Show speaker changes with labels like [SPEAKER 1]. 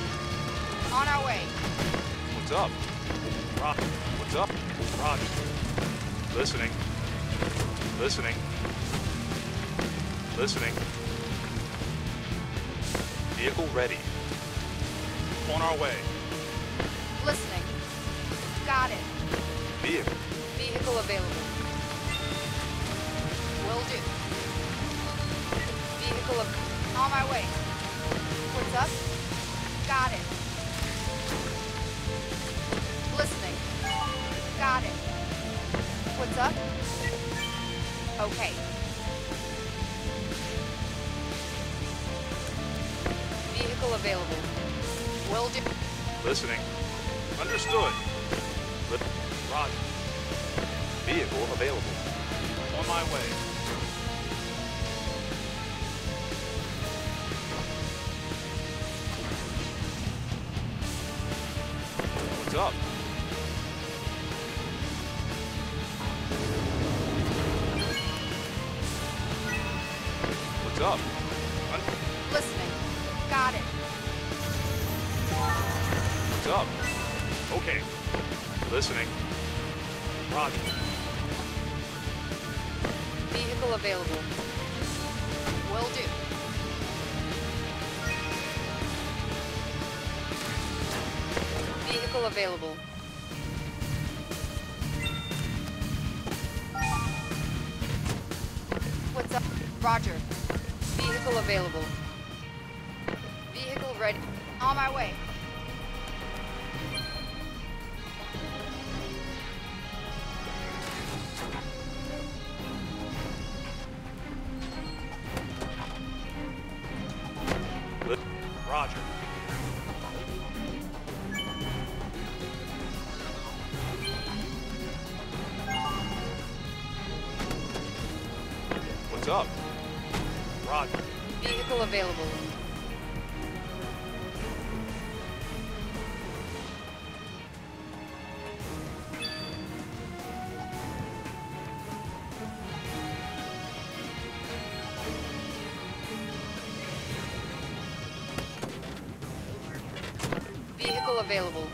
[SPEAKER 1] On our way.
[SPEAKER 2] What's up? Rock. What's up? Roger. Listening. Listening. Listening. Vehicle ready. On our way.
[SPEAKER 1] Listening. Got it.
[SPEAKER 2] Vehicle.
[SPEAKER 1] Vehicle available. Will do. Vehicle on my way. What's up? Got it. Listening. Got it. What's up? Okay. Vehicle available. Will do.
[SPEAKER 2] Listening. Understood. Roger. Vehicle available. On my way. What's up? What's up?
[SPEAKER 1] Listening. Got it.
[SPEAKER 2] What's up? Okay. Listening. Roger.
[SPEAKER 1] Vehicle available. Will do. Vehicle available. What's up? Roger. Vehicle available. Vehicle ready. On my way.
[SPEAKER 2] Roger. What's up? Roger.
[SPEAKER 1] Vehicle available. Vehicle available.